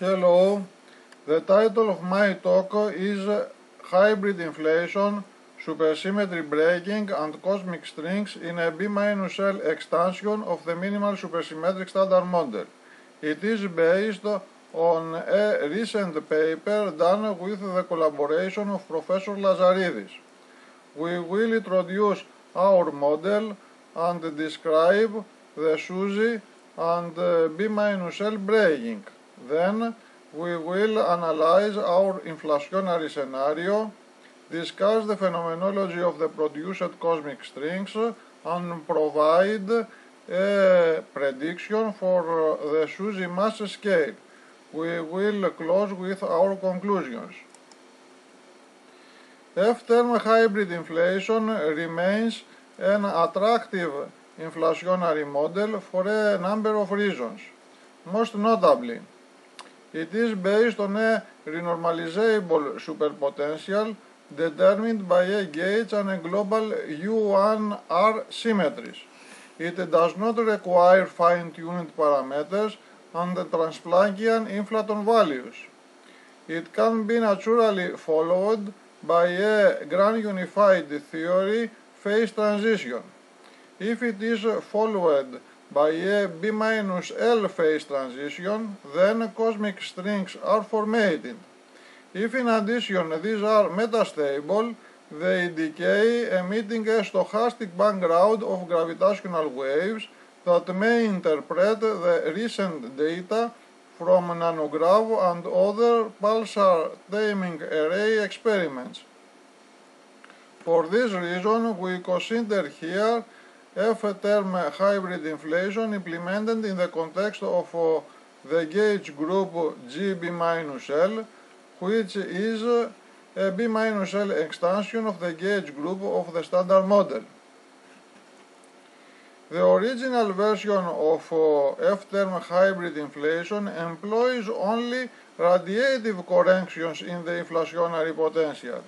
Hello, the title of my talk is Hybrid Inflation, Supersymmetry Breaking and Cosmic Strings in a B-L extension of the Minimal Supersymmetric Standard Model. It is based on a recent paper done with the collaboration of Professor Lazaridis. We will introduce our model and describe the SUSY and B-L breaking. Then we will analyze our inflationary scenario, discuss the phenomenology of the produced cosmic strings, and provide a prediction for uh, the SUSY mass scale. We will close with our conclusions. F-term hybrid inflation remains an attractive inflationary model for a number of reasons. Most notably, it is based on a renormalizable superpotential determined by a gauge and a global U1R symmetries. It does not require fine-tuned parameters and Transplanckian inflaton values. It can be naturally followed by a grand unified theory phase transition. If it is followed by a B minus L phase transition, then cosmic strings are formated. If in addition these are metastable, they decay emitting a stochastic background of gravitational waves that may interpret the recent data from nanograv and other pulsar timing array experiments. For this reason, we consider here F-term hybrid inflation implemented in the context of uh, the gauge group GB-L, which is a B-L extension of the gauge group of the standard model. The original version of uh, F-term hybrid inflation employs only radiative corrections in the inflationary potential,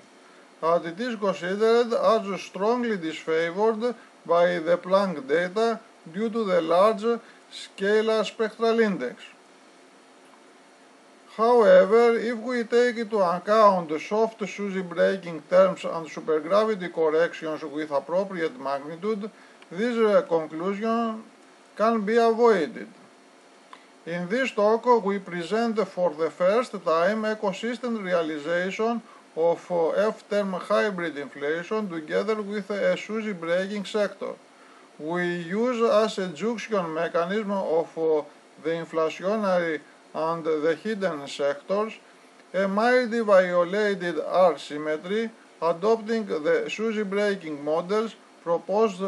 and it is considered as strongly disfavored by the Planck data due to the large scalar spectral index. However, if we take into account the soft SUSY breaking terms and supergravity corrections with appropriate magnitude, this uh, conclusion can be avoided. In this talk, we present for the first time a consistent realization of F-term hybrid inflation together with a SUSY breaking sector. We use as a junction mechanism of the inflationary and the hidden sectors a mildly violated R symmetry adopting the SUSY breaking models proposed,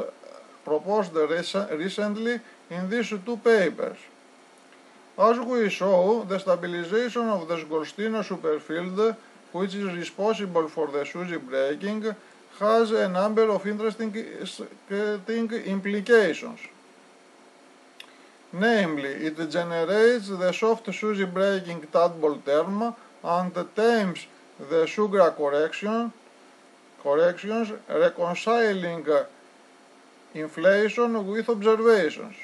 proposed recently in these two papers. As we show, the stabilization of the Sgoldstino superfield which is responsible for the SUSY breaking, has a number of interesting implications. Namely, it generates the soft SUSY breaking tadpole term and tames the Sugra correction, corrections, reconciling inflation with observations.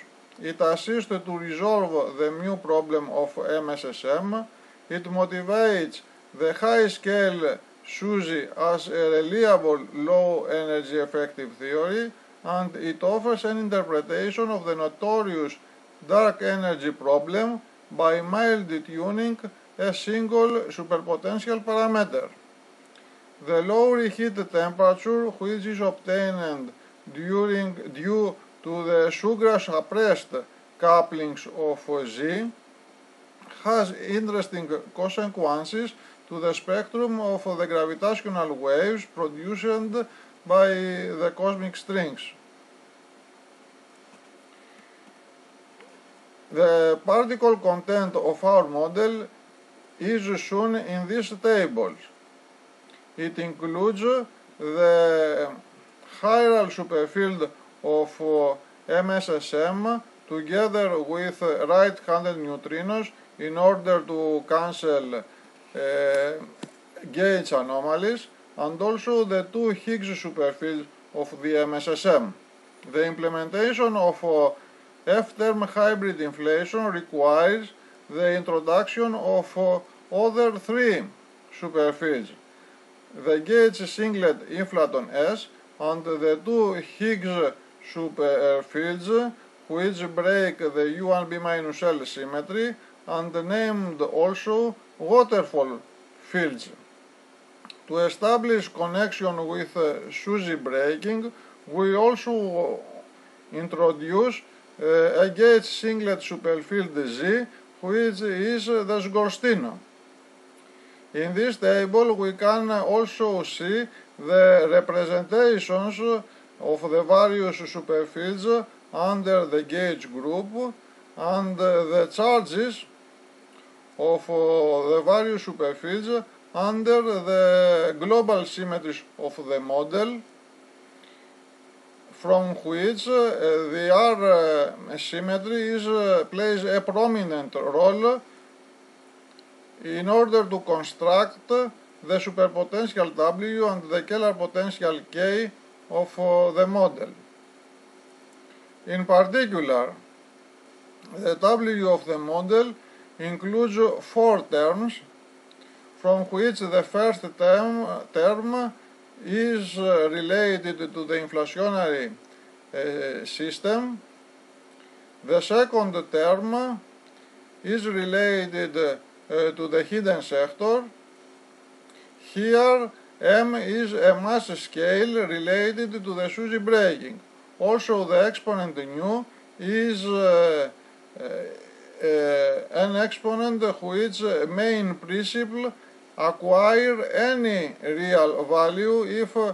It assists to resolve the mu problem of MSSM. It motivates the high-scale SUSY as a reliable low-energy effective theory and it offers an interpretation of the notorious dark energy problem by mildly tuning a single superpotential parameter. The low reheat temperature which is obtained during, due to the Sugra suppressed couplings of Z has interesting consequences to the spectrum of the gravitational waves produced by the cosmic strings. The particle content of our model is shown in this table. It includes the chiral superfield of MSSM together with right-handed neutrinos in order to cancel gauge anomalies and also the two Higgs superfields of the MSSM. The implementation of uh, F-term hybrid inflation requires the introduction of uh, other three superfields, the gauge singlet inflaton S and the two Higgs superfields which break the U1b-L symmetry and named also waterfall fields. To establish connection with uh, SUSY breaking, we also introduce uh, a gauge singlet superfield Z, which is the Sgoldstino. In this table, we can also see the representations of the various superfields under the gauge group and the charges of the various superfields under the global symmetries of the model from which uh, the R uh, symmetry is, uh, plays a prominent role in order to construct the superpotential W and the Kähler potential K of the model. In particular, the W of the model includes four terms from which the first term, term is uh, related to the inflationary uh, system. The second term is related uh, to the hidden sector. Here M is a mass scale related to the SUSY breaking. Also the exponent nu is uh, uh, an exponent which may in principle acquire any real value if uh,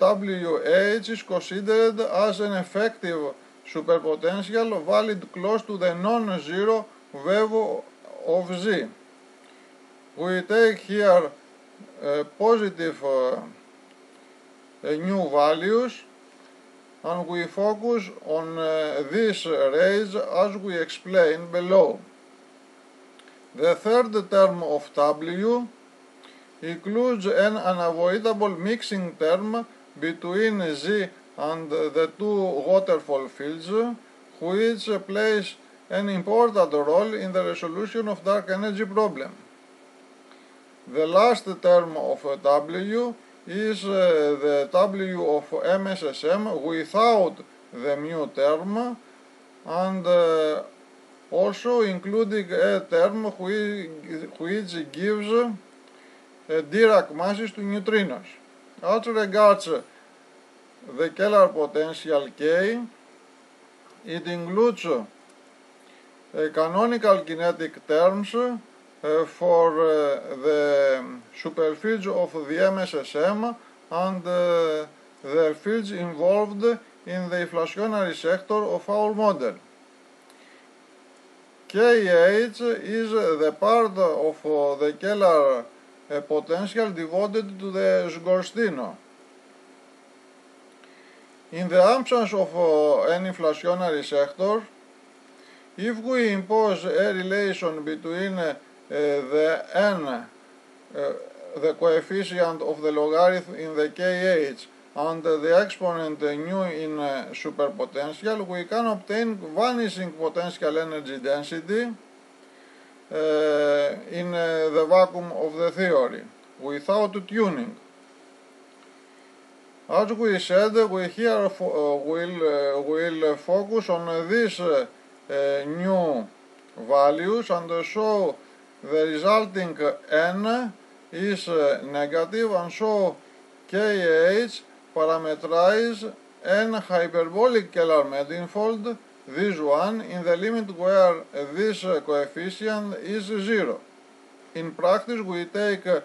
WH is considered as an effective superpotential valid close to the non-zero value of Z. We take here uh, positive uh, nu values and we focus on uh, this rays as we explain below. The third term of W includes an unavoidable mixing term between Z and the two waterfall fields, which plays an important role in the resolution of dark energy problem. The last term of W is uh, the W of MSSM without the mu term and uh, also including a term which, which gives uh, Dirac masses to neutrinos. As regards the Kähler potential K, it includes uh, canonical kinetic terms uh, for uh, the superfields of the MSSM and uh, the fields involved in the inflationary sector of our model. KH is the part of the Kähler potential devoted to the Sgoldstino. In the absence of an inflationary sector, if we impose a relation between uh, Eh, the n, eh, uh, the coefficient of the logarithm in the kh and the exponent nu in superpotential, we can obtain vanishing potential energy density uh, in the vacuum of the theory without tuning. As we said, we here will, will focus on these nu values and show the resulting n is negative and so kh parameterize an hyperbolic Kähler manifold, this one, in the limit where this coefficient is zero. In practice, we take uh,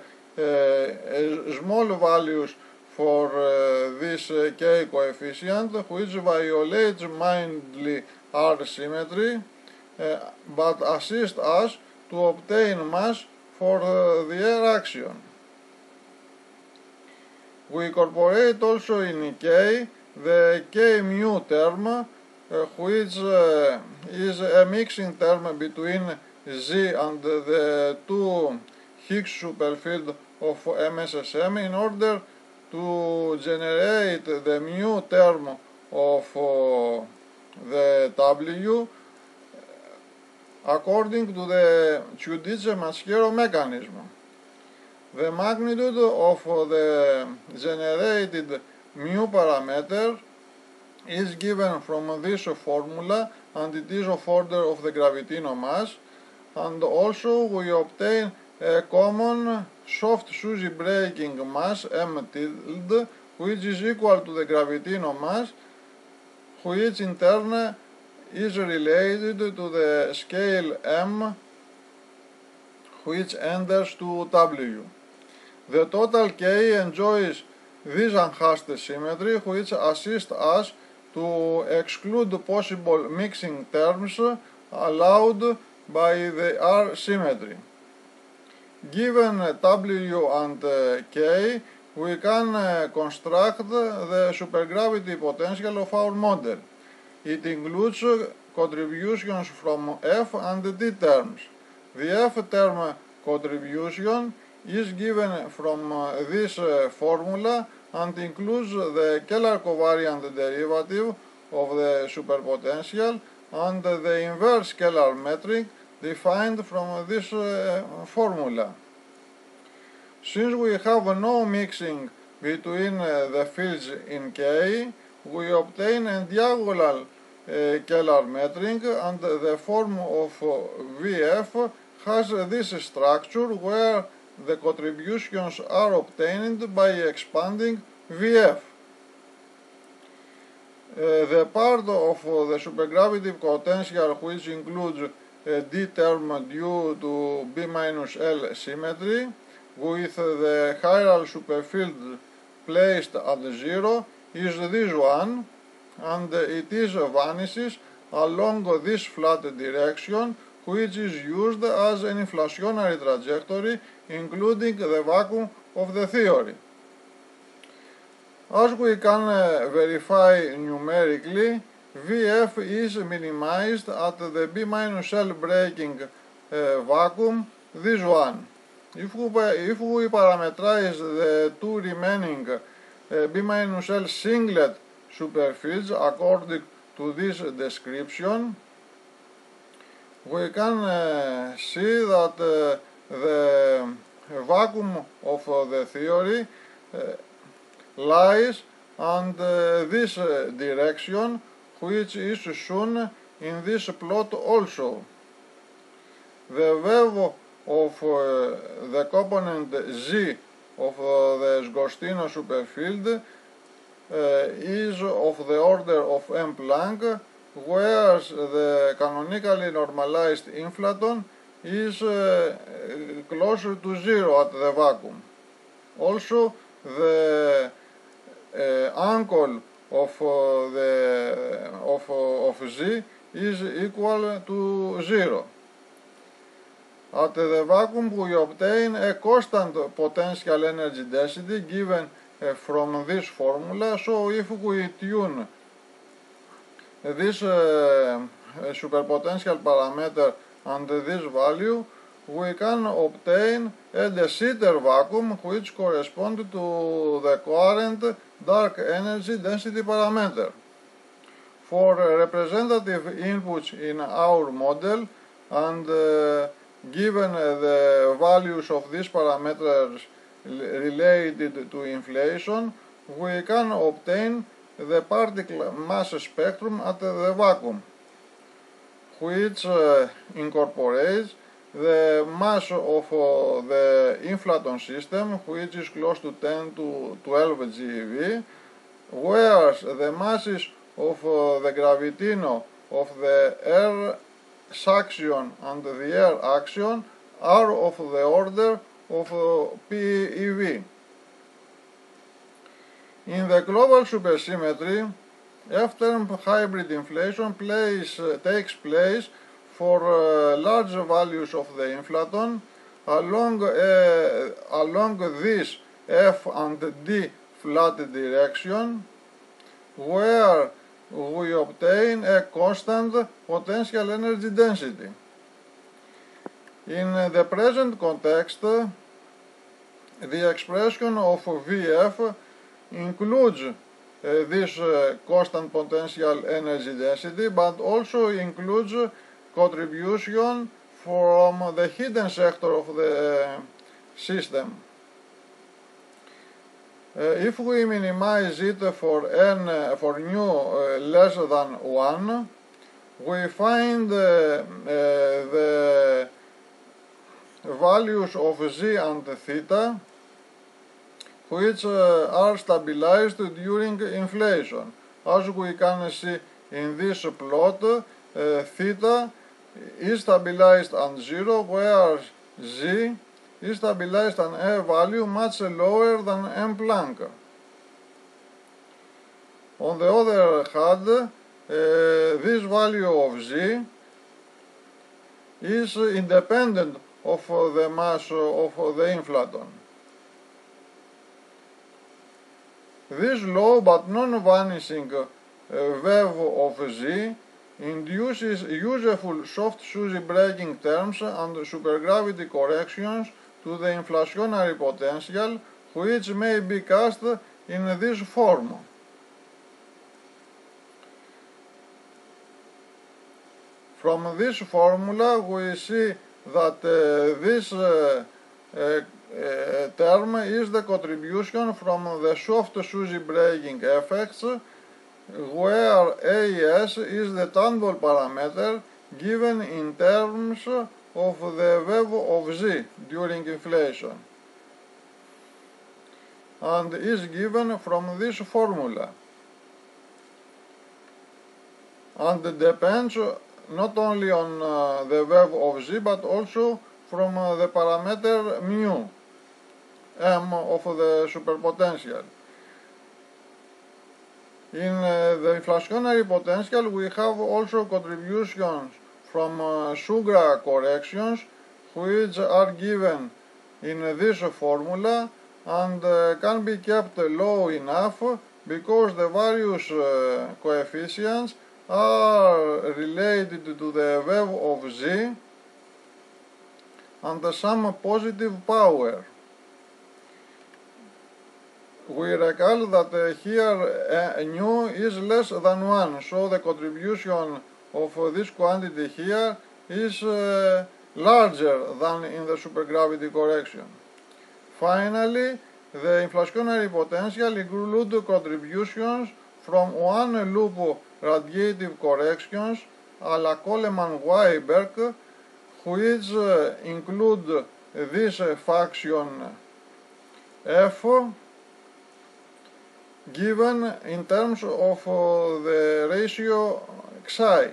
small values for uh, this uh, k coefficient, which violates mildly R symmetry, but assist us to obtain mass for the air action. We incorporate also in K the K mu term, uh, which uh, is a mixing term between Z and the two Higgs superfield of MSSM in order to generate the mu term of uh, the W according to the Giudice-Maschiero mechanism. The magnitude of the generated mu parameter is given from this formula and it is of order of the gravitino mass and also we obtain a common soft SUSY breaking mass m tilde which is equal to the gravitino mass which in turn is related to the scale m which enters to W. The total K enjoys this enhanced symmetry which assists us to exclude possible mixing terms allowed by the R symmetry. Given W and K, we can construct the supergravity potential of our model. It includes contributions from F and D terms. The F term contribution is given from this formula and includes the Kähler covariant derivative of the superpotential and the inverse Kähler metric defined from this uh, formula. Since we have no mixing between uh, the fields in K, we obtain a diagonal uh, Kähler metric and the form of VF has this structure where the contributions are obtained by expanding VF. Uh, the part of uh, the supergravity potential which includes a D term due to B minus L symmetry with the chiral superfield placed at zero is this one and it is vanishes along this flat direction which is used as an inflationary trajectory including the vacuum of the theory. As we can uh, verify numerically, Vf is minimized at the B minus L breaking uh, vacuum, this one. If we, if we parameterize the two remaining uh, B minus L singlet superfields according to this description, we can uh, see that uh, the vacuum of uh, the theory uh, lies and this direction which is shown in this plot also. The wave of uh, the component Z of uh, the Sgostino superfield uh, is of the order of m Planck, whereas the canonically normalized inflaton is closer to zero at the vacuum. Also, the angle of uh, the of, uh, of z is equal to zero. At the vacuum we obtain a constant potential energy density given uh, from this formula, so if we tune this superpotential parameter and this value, we can obtain a de vacuum which corresponds to the current dark energy density parameter. For representative inputs in our model and uh, given the values of these parameters related to inflation, we can obtain the particle mass spectrum at the vacuum, which uh, incorporates the mass of uh, the inflaton system, which is close to 10 to 12 GeV, whereas the masses of uh, the gravitino of the R saxion and the R axion are of the order of uh, PeV. In the global supersymmetry, F-term hybrid inflation place, uh, takes place for uh, large values of the inflaton along, uh, along this F and D flat direction where we obtain a constant potential energy density. In the present context, the expression of Vf includes uh, this uh, constant potential energy density, but also includes contribution from the hidden sector of the system. Uh, if we minimize it for n for nu less than 1, we find the values of z and theta which are stabilized during inflation. As we can see in this plot, theta is stabilized on 0 whereas z is stabilized on a value much lower than m Planck. On the other hand, uh, this value of z is independent of the mass of the inflaton. This low but non-vanishing wave of z induces useful soft SUSY breaking terms and supergravity corrections to the inflationary potential which may be cast in this form. From this formula we see that uh, this uh, uh, term is the contribution from the soft SUSY breaking effects where AS is the tadpole parameter given in terms of the wave of Z during inflation and is given from this formula. And depends not only on uh, the wave of Z but also from uh, the parameter mu m of the superpotential. In uh, the inflationary potential we have also contributions from uh, Sugra corrections which are given in this formula and uh, can be kept low enough because the various uh, coefficients are related to the wave of z and some positive power we recall that uh, here uh, nu is less than 1, so the contribution of uh, this quantity here is uh, larger than in the supergravity correction. Finally, the inflationary potential include contributions from one loop radiative corrections a la Coleman-Weinberg, which uh, include this function f given in terms of uh, the ratio xi.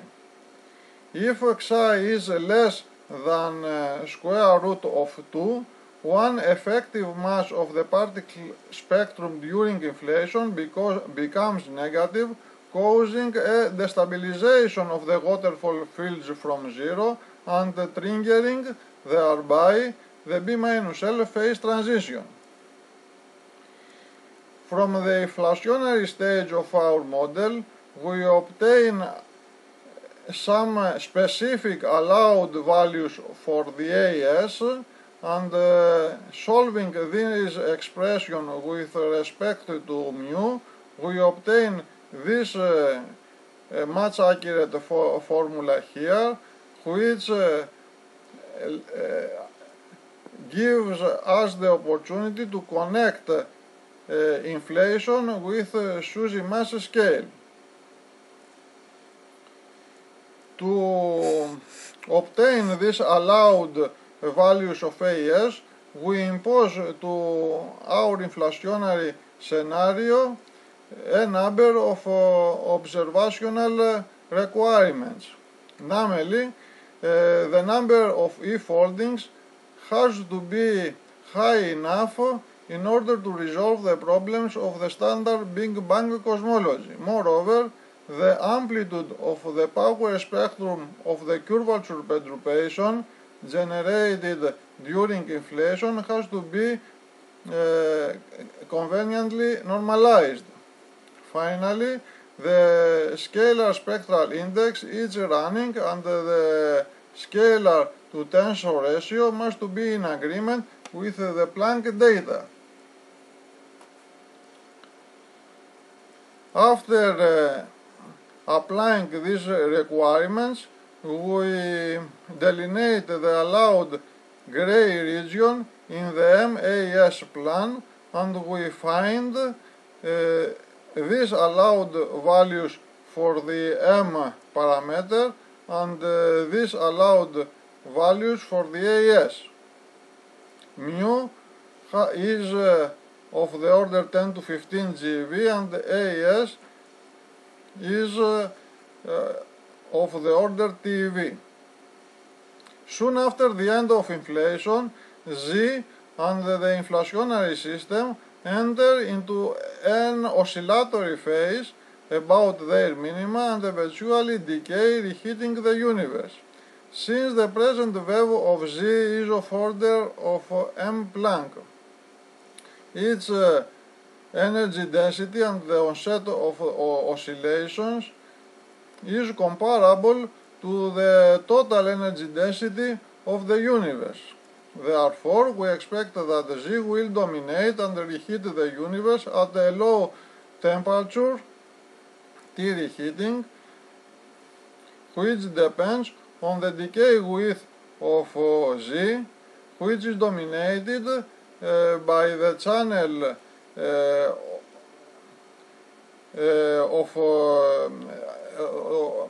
If xi is less than uh, square root of 2, one effective mass of the particle spectrum during inflation becomes negative, causing a destabilization of the waterfall fields from zero and triggering thereby the B minus L phase transition. From the inflationary stage of our model, we obtain some specific allowed values for the AS and uh, solving this expression with respect to mu, we obtain this uh, uh, much accurate fo formula here, which uh, uh, gives us the opportunity to connect uh, inflation with uh, SUSY mass scale. To obtain this allowed values of AS, we impose to our inflationary scenario a number of observational requirements. Namely, the number of E-foldings has to be high enough in order to resolve the problems of the standard Big Bang cosmology. Moreover, the amplitude of the power spectrum of the curvature perturbation generated during inflation has to be uh, conveniently normalized. Finally, the scalar spectral index is running and the scalar to tensor ratio must be in agreement with the Planck data. After uh, applying these requirements, we delineate the allowed gray region in the MAS plan and we find uh, these allowed values for the M parameter and uh, these allowed values for the AS. Mu is uh, of the order 10 to 15 GeV and AS is uh, uh, of the order TeV. Soon after the end of inflation, Z and the inflationary system enter into an oscillatory phase about their minima and eventually decay reheating the universe. Since the present value of Z is of order of m Planck, its uh, energy density and the onset of uh, oscillations is comparable to the total energy density of the universe. Therefore, we expect that Z will dominate and reheat the universe at a low temperature, T reheating, which depends on the decay width of uh, Z, which is dominated uh, by the channel uh, uh of uh, uh,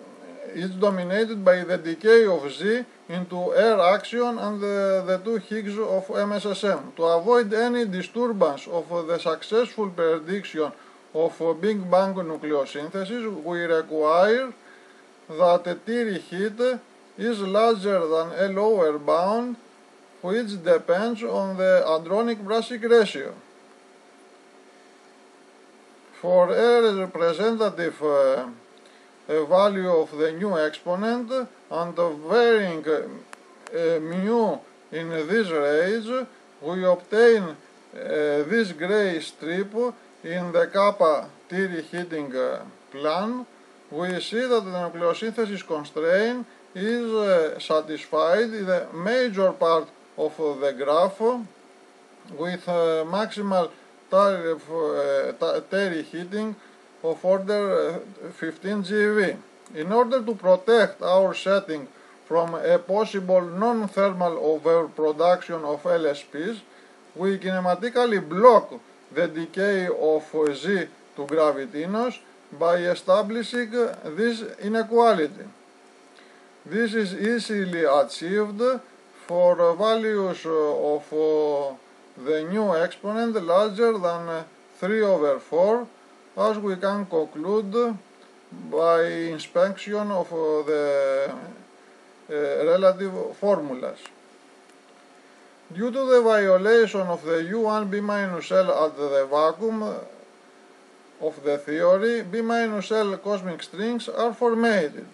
is dominated by the decay of Z into R axion and the, the two Higgs of MSSM. To avoid any disturbance of the successful prediction of Big Bang nucleosynthesis, we require that a T reheat is larger than a lower bound, which depends on the hadronic-branching ratio. For a representative uh, value of the new exponent and varying uh, mu in this range, we obtain uh, this gray strip in the kappa T reheating uh, plan. We see that the nucleosynthesis constraint is uh, satisfied in the major part of the graph with uh, maximal T reheating of order 15 GeV. In order to protect our setting from a possible non-thermal overproduction of LSPs, we kinematically block the decay of Z to gravitinos by establishing this inequality. This is easily achieved for values of the nu exponent larger than 3 over 4 as we can conclude by inspection of uh, the uh, relative formulas. Due to the violation of the U1 B minus L at the vacuum of the theory, B minus L cosmic strings are formated.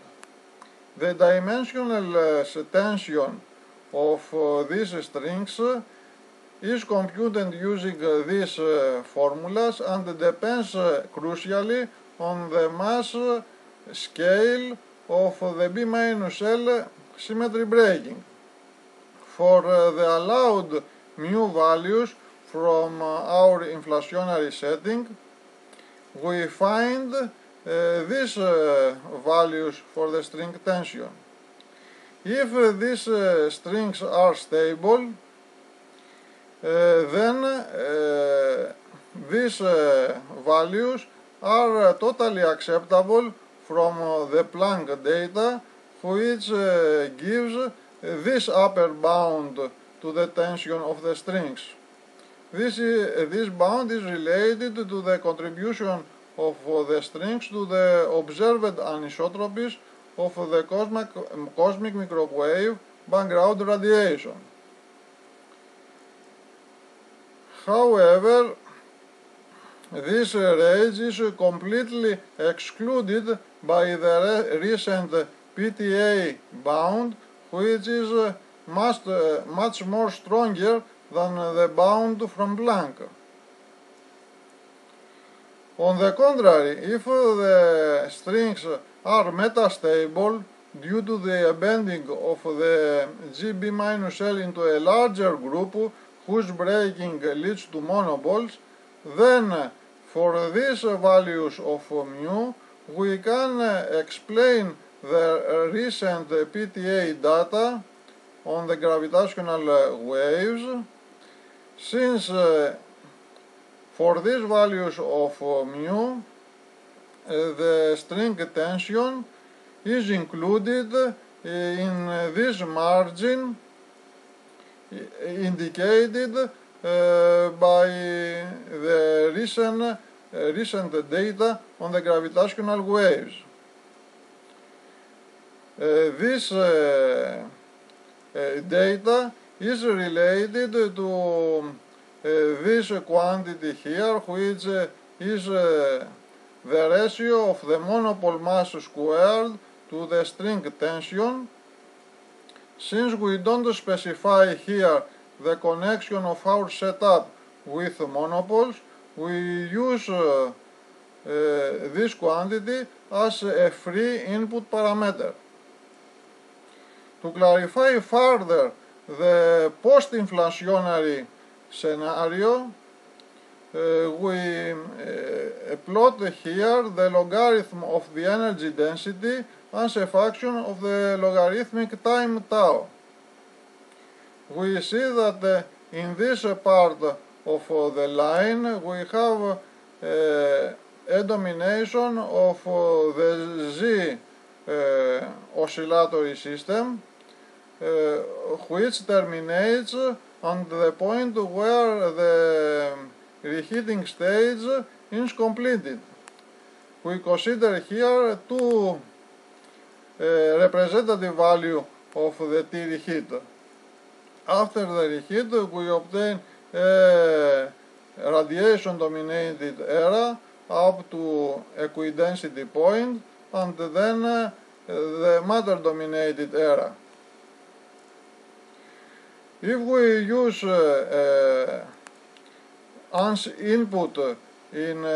The dimensional tension of uh, these strings is computed using these formulas and depends crucially on the mass scale of the B minus L symmetry breaking. For the allowed mu values from our inflationary setting, we find uh, these uh, values for the string tension. If uh, these strings are stable, uh, then uh, these uh, values are totally acceptable from the Planck data which gives this upper bound to the tension of the strings. This, is, this bound is related to the contribution of the strings to the observed anisotropies of the cosmic, cosmic microwave background radiation. However, this range is completely excluded by the recent PTA bound, which is uh, much, uh, much more stronger than the bound from Planck. On the contrary, if the strings are metastable due to the bending of the GB-L into a larger group whose breaking leads to monopoles, then for these values of mu, we can explain the recent PTA data on the gravitational waves. Since uh, for these values of uh, mu uh, the string tension is included in this margin indicated uh, by the recent, uh, recent data on the gravitational waves. Uh, this uh, uh, data is related to uh, this quantity here, which is the ratio of the monopole mass squared to the string tension. Since we don't specify here the connection of our setup with monopoles, we use uh, uh, this quantity as a free input parameter. To clarify further the post-inflationary scenario, uh, we uh, plot here the logarithm of the energy density as a function of the logarithmic time tau. We see that uh, in this part of uh, the line we have uh, a domination of uh, the Z oscillatory system which terminates on the point where the reheating stage is completed. We consider here two uh, representative value of the T reheat. After the reheat, we obtain a radiation dominated era up to equidensity point and then uh, the matter dominated era. If we use uh, uh, input in uh,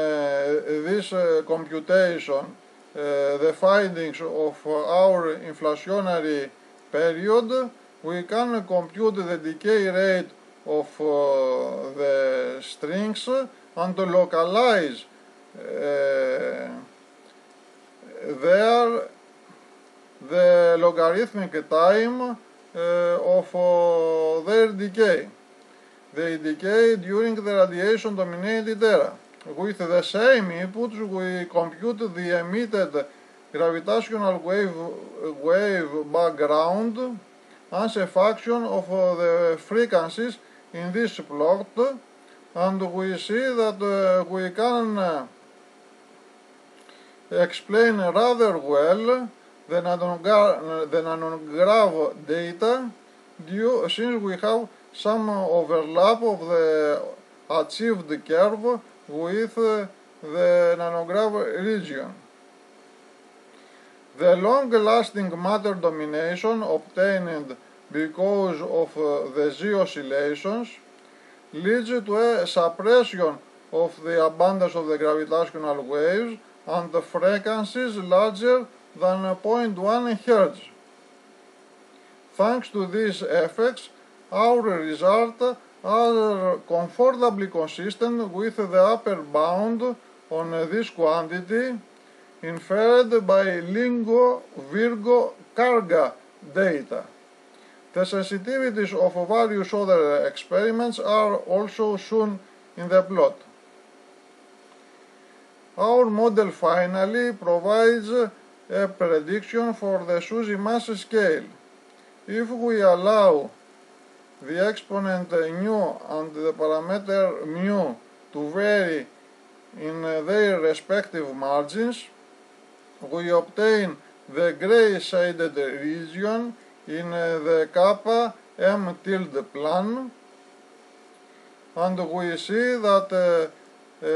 this uh, computation uh, the findings of our inflationary period, we can compute the decay rate of uh, the strings and localize uh, there the logarithmic time uh, of uh, their decay. They decay during the radiation dominated era. With the same inputs, we compute the emitted gravitational wave, wave background as a function of the frequencies in this plot. And we see that uh, we can uh, explain rather well the nanograv data due, since we have some overlap of the achieved curve with uh, the nanograv region. The long-lasting matter domination obtained because of uh, the Z oscillations leads to a suppression of the abundance of the gravitational waves and the frequencies larger than 0.1 Hz. Thanks to these effects, our results are comfortably consistent with the upper bound on this quantity inferred by LIGO Virgo KAGRA data. The sensitivities of various other experiments are also shown in the plot. Our model finally provides a prediction for the SUSY mass scale. If we allow the exponent nu and the parameter mu to vary in their respective margins, we obtain the gray shaded region in the kappa m tilde plan and we see that uh, uh,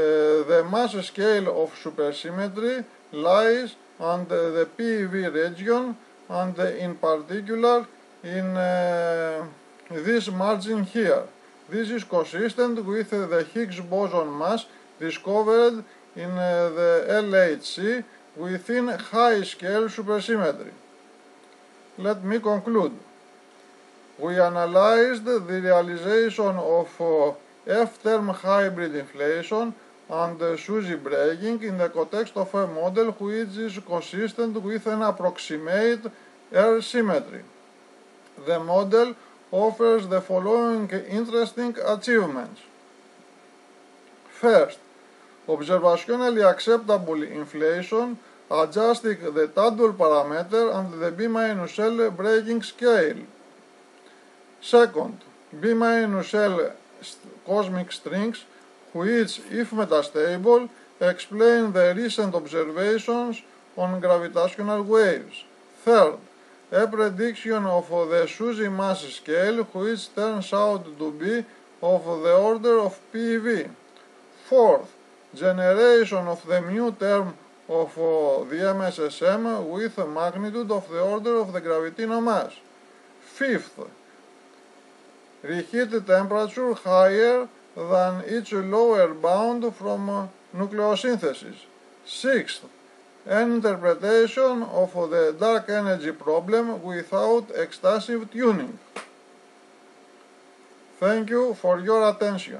the mass scale of supersymmetry lies under the PeV region and in particular in uh, this margin here. This is consistent with the Higgs boson mass discovered in uh, the LHC within high-scale supersymmetry. Let me conclude. We analyzed the realization of uh, F-term hybrid inflation and SUSY breaking in the context of a model which is consistent with an approximate air symmetry. The model offers the following interesting achievements. First, observationally acceptable inflation adjusting the Tadwell parameter and the B minus L breaking scale. Second, B minus L cosmic strings which, if metastable, explain the recent observations on gravitational waves. Third, a prediction of the SUSY mass scale which turns out to be of the order of PeV. Fourth, generation of the mu term of the MSSM with a magnitude of the order of the gravitino mass. Fifth, reheat temperature higher than its lower bound from nucleosynthesis. Sixth, interpretation of the dark energy problem without extensive tuning. Thank you for your attention.